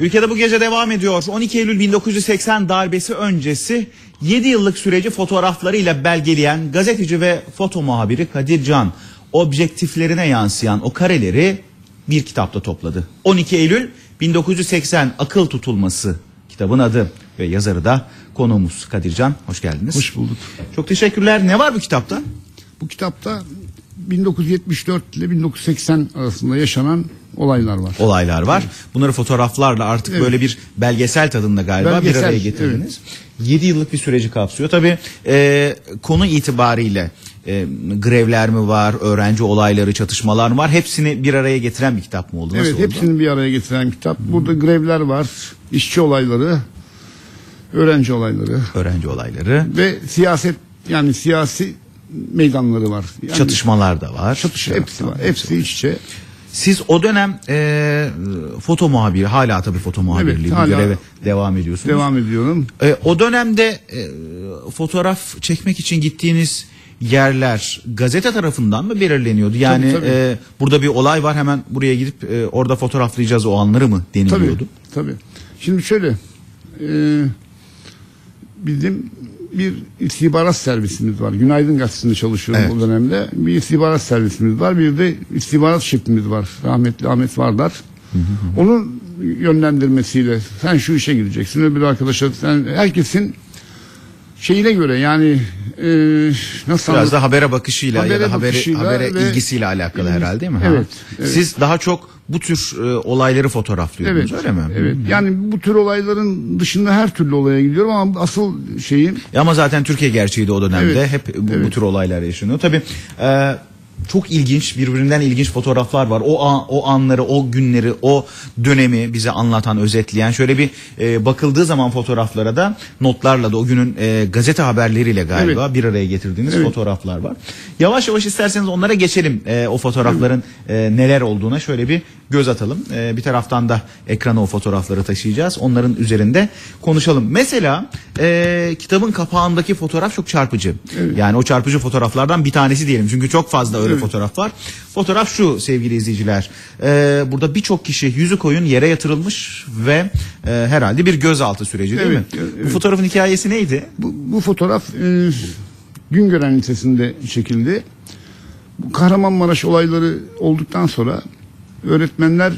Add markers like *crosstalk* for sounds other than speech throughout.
Ülkede bu gece devam ediyor. 12 Eylül 1980 darbesi öncesi 7 yıllık süreci fotoğraflarıyla belgeleyen gazeteci ve foto muhabiri Kadir Can objektiflerine yansıyan o kareleri bir kitapta topladı. 12 Eylül 1980 Akıl Tutulması kitabın adı ve yazarı da konuğumuz Kadir Can. Hoş geldiniz. Hoş bulduk. Çok teşekkürler. Ne var bu kitapta? Bu kitapta 1974 ile 1980 arasında yaşanan olaylar var. olaylar var. Bunları fotoğraflarla artık Evet. böyle bir belgesel tadında galiba bir Belgesel, araya getirdiniz. 7 yıllık bir süreci kapsıyor. Tabii e, konu itibariyle e, grevler mi var, öğrenci olayları, çatışmalar mı var? Hepsini bir araya getiren bir kitap mı oldu? Nasıl evet, oldu? hepsini bir araya getiren kitap. Burada grevler var, işçi olayları, öğrenci olayları Öğrenci olayları, ve siyaset yani siyasi meydanları var. Yani çatışmalar da var. çatış hepsi var. Hepsi iç içe. Siz o dönem e, foto muhabiri, hala tabii foto muhabirliği Evet, hala göreve devam ediyorsunuz. Devam ediyorum. E, o dönemde e, fotoğraf çekmek için gittiğiniz yerler gazete tarafından mı belirleniyordu? Yani Tabii, tabii. e, burada bir olay var hemen buraya gidip e, orada fotoğraflayacağız o anları mı Tabii. deniliyordu? Tabii. Şimdi şöyle e, bizim bir istihbarat servisimiz var. Günaydın Gazetesi'nde çalışıyorum Evet. o dönemde. Bir istihbarat servisimiz var. Bir de istihbarat şefimiz var. Rahmetli Ahmet Vardar. Onun yönlendirmesiyle sen şu işe gireceksin. Öbür arkadaşa sen herkesin şeyine göre yani e, nasıl Biraz da habere bakışıyla ya Habere da habere, habere ilgisiyle alakalı herhalde değil mi? Evet, evet. Siz daha çok bu tür e, olayları fotoğraflıyordunuz Evet. öyle mi? Evet. Yani bu tür olayların dışında her türlü olaya gidiyorum ama asıl şeyim Ama zaten Türkiye gerçeğiydi o dönemde. Evet, Hep bu, bu evet. tür olaylar yaşanıyor. Tabii e, çok ilginç, birbirinden ilginç fotoğraflar var. O an, o anları, o günleri, o dönemi bize anlatan, özetleyen. Şöyle bir e, bakıldığı zaman fotoğraflara da notlarla da o günün e, gazete haberleriyle galiba bir araya getirdiğiniz Evet. fotoğraflar var. Yavaş yavaş isterseniz onlara geçelim. E, o fotoğrafların e, neler olduğuna şöyle bir göz atalım. E, bir taraftan da ekrana o fotoğrafları taşıyacağız. Onların üzerinde konuşalım. Mesela e, kitabın kapağındaki fotoğraf çok çarpıcı. Yani o çarpıcı fotoğraflardan bir tanesi diyelim. Çünkü çok fazla öyle fotoğraf var. Fotoğraf şu sevgili izleyiciler. E, burada birçok kişi yüzü koyun yere yatırılmış ve e, herhalde bir gözaltı süreci değil Evet, mi? evet. Bu fotoğrafın hikayesi neydi? Bu, bu fotoğraf e, Güngören Lisesi'nde çekildi. Bu Kahramanmaraş olayları olduktan sonra öğretmenler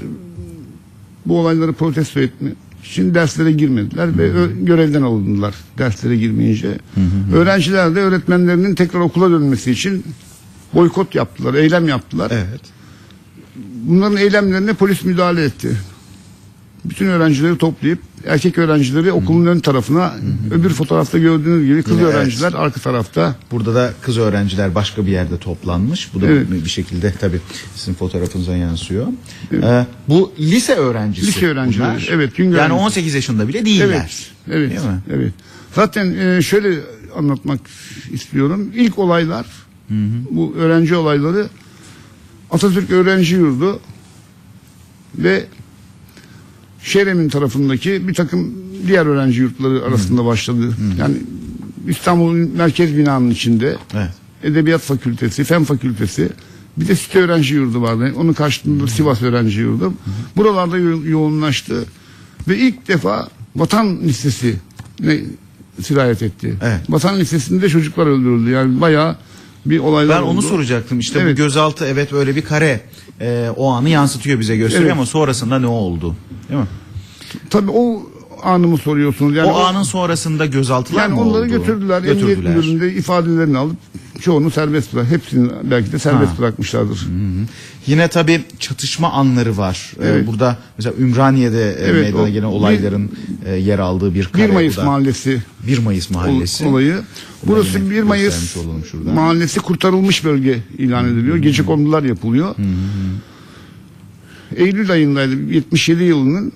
bu olayları protesto etme için derslere girmediler ve görevden alındılar derslere girmeyince. Öğrenciler de öğretmenlerinin tekrar okula dönmesi için boykot yaptılar, eylem yaptılar. Evet. Bunların eylemlerine polis müdahale etti. Bütün öğrencileri toplayıp erkek öğrencileri okulun ön tarafına öbür fotoğrafta gördüğünüz gibi kız Yine evet. öğrenciler arka tarafta. Burada da kız öğrenciler başka bir yerde toplanmış. Bu da Evet. bir şekilde tabii sizin fotoğrafınıza yansıyor. Ee, bu lise öğrencisi. Lise öğrencileri, bunlar. evet, Güngör Yani Lisesi. 18 yaşında bile değiller. Evet. Evet. Değil mi? Evet. Zaten e, şöyle anlatmak istiyorum. İlk olaylar bu öğrenci olayları Atatürk Öğrenci Yurdu ve Şerem'in tarafındaki bir takım diğer öğrenci yurtları arasında başladı. Yani İstanbul merkez binanın içinde Evet. Edebiyat Fakültesi, Fen Fakültesi bir de site öğrenci yurdu vardı. Onun karşılığında Sivas öğrenci yurdu. Buralarda yo- yoğunlaştı ve ilk defa Vatan Lisesi ne sirayet etti. Evet. Vatan Lisesi'nde çocuklar öldürüldü. Yani bayağı bir olaylar Ben onu oldu. soracaktım. İşte bu Evet. gözaltı evet böyle bir kare e, o anı yansıtıyor bize gösteriyor Evet. ama sonrasında ne oldu? Değil mi? Tabii o anımı soruyorsunuz. Yani o, anın sonrasında gözaltılar yani mı onları oldu? götürdüler. Emniyet Götürdüler. müdürlüğünde ifadelerini alıp çoğunu serbest bırak. Hepsini belki de serbest Ha. bırakmışlardır. Yine tabii çatışma anları var. Ee, Evet. burada mesela Ümraniye'de e, Evet, meydana o- gelen olayların e, yer aldığı bir kare. 1 Mayıs da. Mahallesi 1 Mayıs mahallesi. olayı. Burası yine 1 Mayıs mahallesi kurtarılmış bölge ilan ediliyor. Gece kondular yapılıyor. Eylül ayındaydı 77 yılının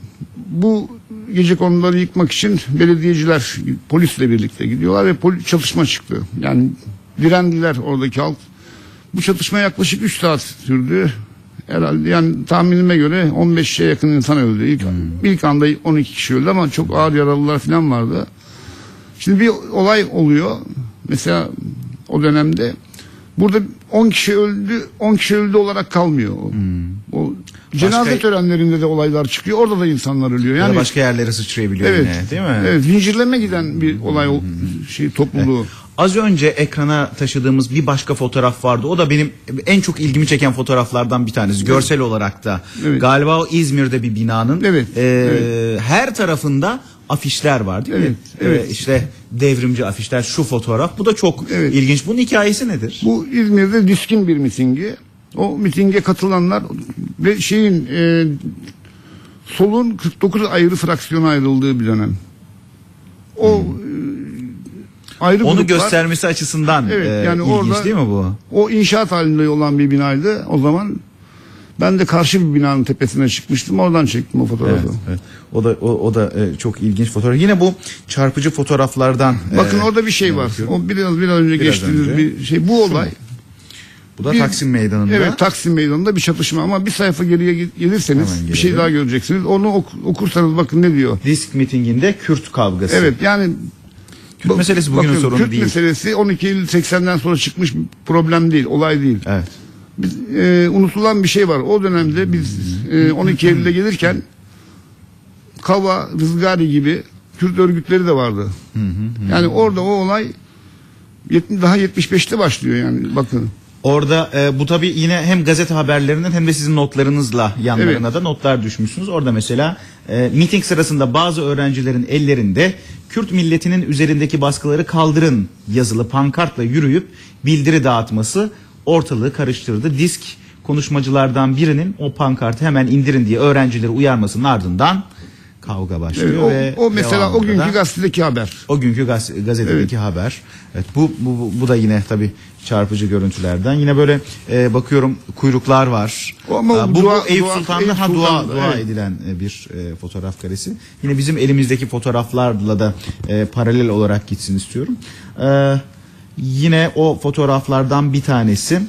bu gece konuları yıkmak için belediyeciler polisle birlikte gidiyorlar ve poli- çatışma çıktı. Yani direndiler oradaki halk. Bu çatışma yaklaşık 3 saat sürdü. Herhalde yani tahminime göre 15'e yakın insan öldü. İlk, ilk anda 12 kişi öldü ama çok ağır yaralılar falan vardı. Şimdi bir olay oluyor. Mesela o dönemde burada 10 kişi öldü, 10 kişi öldü olarak kalmıyor. O, o cenaze Başka- törenlerinde de olaylar çıkıyor. Orada da insanlar ölüyor. Ya Yani başka yerlere sıçrayabiliyor evet. yine değil mi? Evet, zincirleme giden bir olay o şey topluluğu. Az önce ekrana taşıdığımız bir başka fotoğraf vardı. O da benim en çok ilgimi çeken fotoğraflardan bir tanesi. Görsel olarak da. Evet. Galiba o İzmir'de bir binanın Evet, e, her tarafında afişler var değil mi? Evet, evet. E, işte devrimci afişler şu fotoğraf. Bu da çok Evet. ilginç. Bunun hikayesi nedir? Bu İzmir'de diskin bir mitingi. O mitinge katılanlar ve şeyin e, solun 49 ayrı fraksiyona ayrıldığı bir dönem. O e, ayrı Onu gruplar- göstermesi açısından Evet, e, yani ilginç orada- değil mi bu? O inşaat halinde olan bir binaydı. O zaman ben de karşı bir binanın tepesine çıkmıştım. Oradan çektim o fotoğrafı. Evet, evet. O da o, o da e, çok ilginç fotoğraf. Yine bu çarpıcı fotoğraflardan. Bakın e, orada bir şey var. bakıyorum. O biraz biraz önce Biraz geçtiğiniz önce. bir şey. Bu olay. Bu da bir- Taksim Meydanı'nda. Evet Taksim Meydanı'nda bir çatışma ama bir sayfa geriye ge- gelirseniz bir şey daha göreceksiniz. Onu ok- okursanız bakın ne diyor. Disk mitinginde Kürt kavgası. Evet yani Kürt bu- meselesi bugünün bakın, sorunu Kürt değil. meselesi 12 Eylül 80'den sonra çıkmış problem değil, olay değil. Evet. Biz, e, unutulan bir şey var. O dönemde biz e, 12 *laughs* Eylül'de gelirken Kava, Rızgari gibi Kürt örgütleri de vardı. Yani orada o olay daha 75'te başlıyor yani bakın. Orada e, bu tabii yine hem gazete haberlerinden hem de sizin notlarınızla yanlarına da notlar düşmüşsünüz. Orada mesela e, miting sırasında bazı öğrencilerin ellerinde Kürt milletinin üzerindeki baskıları kaldırın yazılı pankartla yürüyüp bildiri dağıtması ortalığı karıştırdı. Disk konuşmacılardan birinin o pankartı hemen indirin diye öğrencileri uyarmasının ardından kavga başlıyor Evet, o, ve o mesela o günkü da- gazetedeki haber. o günkü gaz- gazetedeki haber. Evet, bu, bu, bu- da yine tabii çarpıcı görüntülerden. Yine böyle e, bakıyorum kuyruklar var. Ama Ha, bu, dua- bu Eyüp dua- Sultan'da Eyüp ha dua, Sultan'da, dua evet. edilen e, bir e, fotoğraf karesi. Yine bizim elimizdeki fotoğraflarla da e, paralel olarak gitsin istiyorum. E, yine o fotoğraflardan bir tanesi.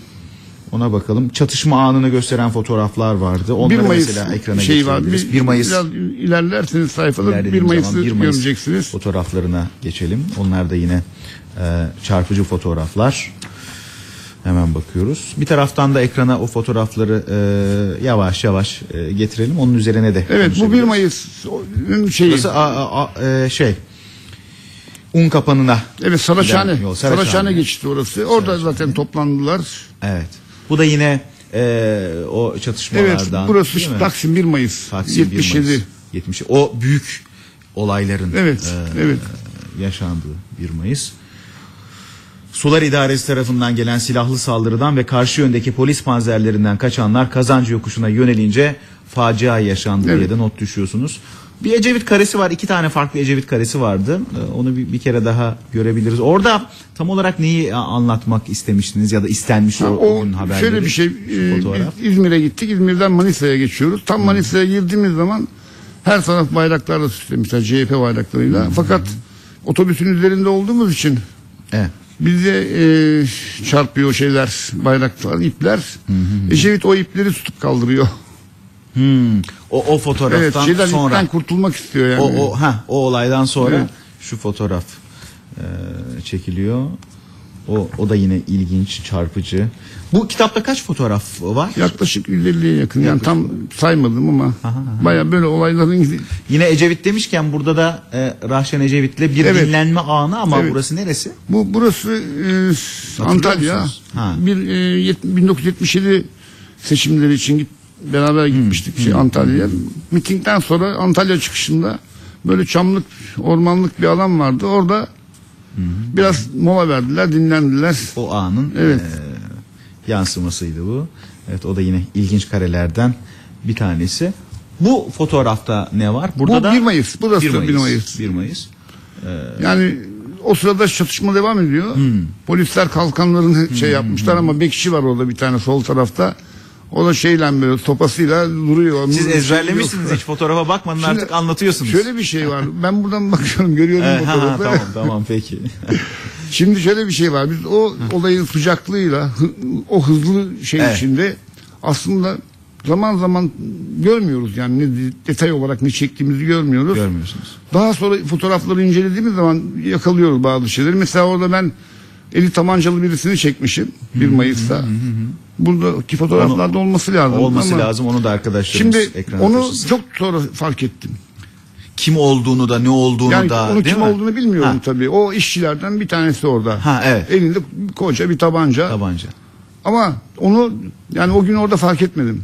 Ona bakalım. Çatışma anını gösteren fotoğraflar vardı. 1 Onları Mayıs mesela ekrana şey var. Bir, 1 Mayıs biraz ilerlerseniz sayfada 1 İlerlediğimiz Mayıs'ı zaman 1 Mayıs göreceksiniz. fotoğraflarına geçelim. Onlar da yine e, çarpıcı fotoğraflar. Hemen bakıyoruz. Bir taraftan da ekrana o fotoğrafları e, yavaş yavaş e, getirelim. Onun üzerine de Evet bu 1 konuşabiliriz. Mayıs'ın şeyi. Burası a, a, a- e, şey un kapanına. Evet Saraçhane. Saraçhane. Saraçhane geçti orası. Orada zaten toplandılar. Evet. Bu da yine e, o Evet çatışmalardan. burası değil mi? Taksim 1 Mayıs. Taksim 1 77. Mayıs. 70. O büyük olayların Evet, e, evet. yaşandığı 1 Mayıs. Sular İdaresi tarafından gelen silahlı saldırıdan ve karşı yöndeki polis panzerlerinden kaçanlar kazancı yokuşuna yönelince facia yaşandı diye Evet. de not düşüyorsunuz. Bir Ecevit karesi var. iki tane farklı Ecevit karesi vardı. Ee, Onu bir, bir kere daha görebiliriz. Orada tam olarak neyi anlatmak istemiştiniz ya da istenmiş Ha, o o gün haberleri? şöyle bir şey. e, İzmir'e gittik. İzmir'den Manisa'ya geçiyoruz. Tam Manisa'ya girdiğimiz zaman her taraf bayraklarla süslemişler. CHP bayraklarıyla. Fakat otobüsün üzerinde olduğumuz için Evet. bize e, çarpıyor şeyler, bayraklar, ipler. Ecevit o ipleri tutup kaldırıyor. Hmm. O, o fotoğraftan Evet, şeyden sonra. kurtulmak istiyor yani. O, o, ha, o olaydan sonra Evet. şu fotoğraf e, çekiliyor. O, o da yine ilginç, çarpıcı. Bu kitapta kaç fotoğraf var? Yaklaşık 150'ye yakın. Yani tam saymadım ama baya böyle olayların Yine Ecevit demişken burada da e, Rahşan Ecevit'le bir Evet. dinlenme anı ama Evet. burası neresi? Bu burası e, Antalya. Bir e, yet- 1977 seçimleri için beraber gitmiştik şey Antalya'ya. Mitingden sonra Antalya çıkışında böyle çamlık, ormanlık bir alan vardı. Orada biraz mola verdiler, dinlendiler. O anın Evet. e, yansımasıydı bu. Evet o da yine ilginç karelerden bir tanesi. Bu fotoğrafta ne var? Burada Bu da 1 Mayıs. Burası da 1 Mayıs. 1 Mayıs. Yani o sırada çatışma devam ediyor. Hmm. Polisler kalkanlarını şey yapmışlar ama bekçi var orada bir tane sol tarafta. O da şeyle böyle topasıyla duruyor. Siz ezberlemişsiniz hiç fotoğrafa bakmadın Şimdi artık anlatıyorsunuz. Şöyle bir şey var. Ben buradan bakıyorum görüyorum E, ha, fotoğrafı. tamam tamam peki. *laughs* Şimdi şöyle bir şey var. Biz o olayın sıcaklığıyla o hızlı şey Evet. içinde aslında zaman zaman görmüyoruz yani ne detay olarak ne çektiğimizi görmüyoruz. Görmüyorsunuz. Daha sonra fotoğrafları incelediğimiz zaman yakalıyoruz bazı şeyleri. Mesela orada ben eli tabancalı birisini çekmişim 1 Mayıs'ta. Buradaki fotoğraflarda olması lazım. Olması ama lazım onu da arkadaşlarımız Şimdi ekrana onu taşısın. çok sonra fark ettim. kim olduğunu da ne olduğunu Yani da onu değil kim mi? olduğunu bilmiyorum Ha, tabii. O işçilerden bir tanesi orada. Ha, evet. Elinde koca bir tabanca. tabanca. Ama onu yani o gün orada fark etmedim.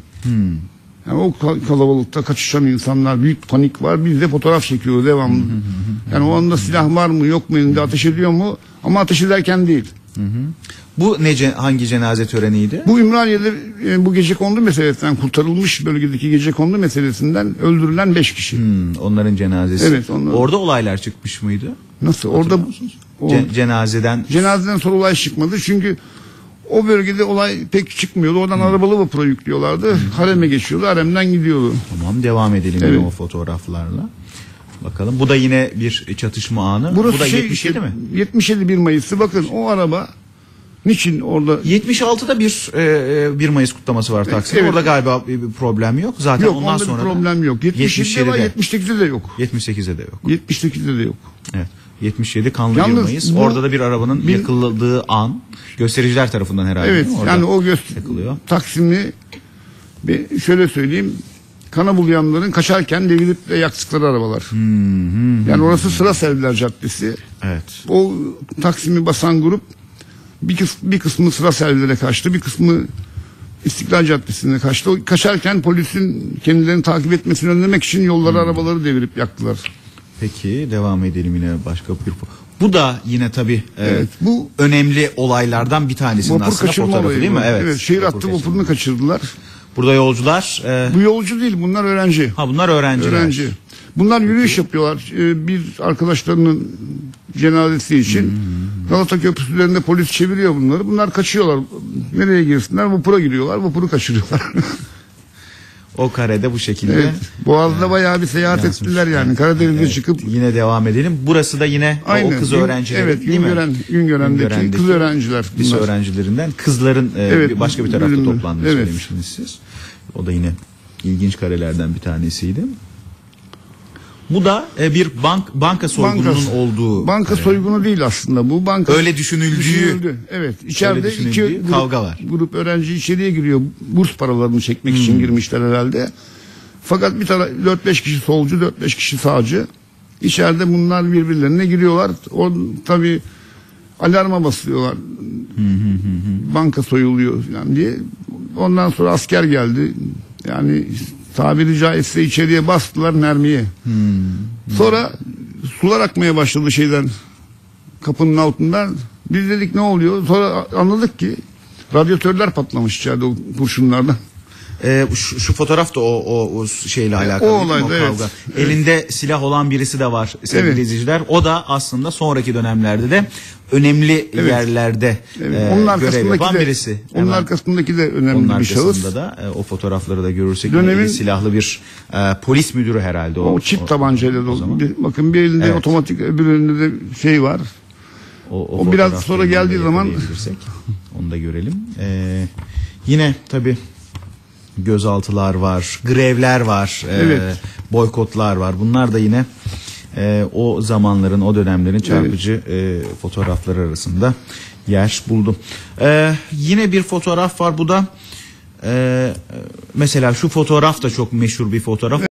Yani o ka- kalabalıkta kaçışan insanlar büyük panik var. Biz de fotoğraf çekiyoruz devamlı. yani o anda silah var mı yok mu elinde ateş ediyor mu? Ama ateş ederken değil. Bu ne hangi cenaze töreniydi? Bu Ümraniye'de e, bu gece kondu meselesinden kurtarılmış bölgedeki gece kondu meselesinden öldürülen 5 kişi. Hmm, onların cenazesi. Evet, onlar- Orada olaylar çıkmış mıydı? Nasıl? Orada o, Ce- cenazeden cenazeden sonra olay çıkmadı. Çünkü o bölgede olay pek çıkmıyordu. Oradan arabalı vapura yüklüyorlardı. Hareme geçiyordu. Haremden gidiyordu. tamam devam edelim Evet. yine o fotoğraflarla. Bakalım bu da yine bir çatışma anı. Burası bu da şey 77 işte, mi? 77 1 Mayıs'ı. Bakın o araba niçin orada 76'da bir e, e, 1 Mayıs kutlaması var Taksim'de. Evet. Orada galiba bir bir problem yok. Zaten yok ondan onda sonra bir da problem yok. 77'de var 78'de de yok. 78'de de yok. 78'de de yok. Evet. 77 kanlı 1 Yalnız Mayıs. bu- Orada da bir arabanın bir- yakıldığı an göstericiler tarafından herhalde. Evet yani o yakılıyor. Taksim'i bir şöyle söyleyeyim kana bulayanların kaçarken devirip de yaktıkları arabalar. yani orası Sıra Sevdiler Caddesi. Evet. O Taksim'i basan grup bir, kıs, bir kısmı Sıra Sevdilere kaçtı, bir kısmı İstiklal Caddesi'ne kaçtı. O kaçarken polisin kendilerini takip etmesini önlemek için yolları, arabaları devirip yaktılar. Peki devam edelim yine başka bir Bu da yine tabii e, Evet, bu- önemli olaylardan bir tanesinin Vapur aslında kaçırma fotoğrafı olayı değil mi? bu. Evet. şehir hattı vapurunu kaçırdılar. Burada yolcular e, Bu yolcu değil, bunlar öğrenci. ha bunlar öğrenciler. Öğrenci. Bunlar yürüyüş yapıyorlar. Ee, bir arkadaşlarının cenazesi için. Galata Köprüsü üzerinde polis çeviriyor bunları. Bunlar kaçıyorlar. Nereye girsinler? Vapura giriyorlar. Vapuru kaçırıyorlar. *laughs* O karede bu şekilde. evet. Boğaz'da bayağı bir seyahat yansımış. ettiler yani. Karadeniz'e Evet, çıkıp yine devam edelim. Burası da yine Aynen. o kız Gün- öğrencileri evet, değil mi? Güngören- Güngören'deki Güngören'deki kız öğrenciler Lise bunlar. öğrencilerinden kızların e, Evet, bir- başka bir tarafta bölümde. toplandığını Evet. söylemiştiniz siz. O da yine ilginç karelerden bir tanesiydi. Bu da e, bir bank banka soygununun olduğu banka kare. soygunu değil aslında bu. Banka Öyle düşünüldüğü Düşünüldü. Evet. İçeride iki grup, kavga var. grup öğrenci içeriye giriyor. Burs paralarını çekmek için girmişler herhalde. Fakat bir tane 4-5 kişi solcu, 4-5 kişi sağcı. İçeride bunlar birbirlerine giriyorlar. O tabii alarma basıyorlar. Banka soyuluyor falan diye. Ondan sonra asker geldi. Yani tabiri caizse içeriye bastılar mermiye. Sonra sular akmaya başladı şeyden kapının altından. Biz dedik ne oluyor? Sonra anladık ki radyatörler patlamış içeride o kurşunlardan. E, şu, şu fotoğraf da o, o, o şeyle alakalı. O olaydı, evet. kavga. Elinde silah olan birisi de var sevgili Evet. izleyiciler. O da aslında sonraki dönemlerde de önemli Evet. yerlerde Evet, e, onun görev yapan de, birisi. Onun Hemen arkasındaki de onun önemli bir şahıs. da e, o fotoğrafları da görürsek Dönemin- silahlı bir e, polis müdürü herhalde o. O çift tabancayla o dolu. Bir- bakın bir elinde Evet. otomatik öbür elinde de şey var. O, O biraz fotoğrafları sonra geldiği zaman- onu da görelim. Ee, yine tabi gözaltılar var, grevler var, e, Evet. boykotlar var. Bunlar da yine e, o zamanların, o dönemlerin çarpıcı e, fotoğrafları arasında yer buldu. Ee, yine bir fotoğraf var. Bu da e, mesela şu fotoğraf da çok meşhur bir fotoğraf.